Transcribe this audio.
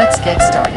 Let's get started.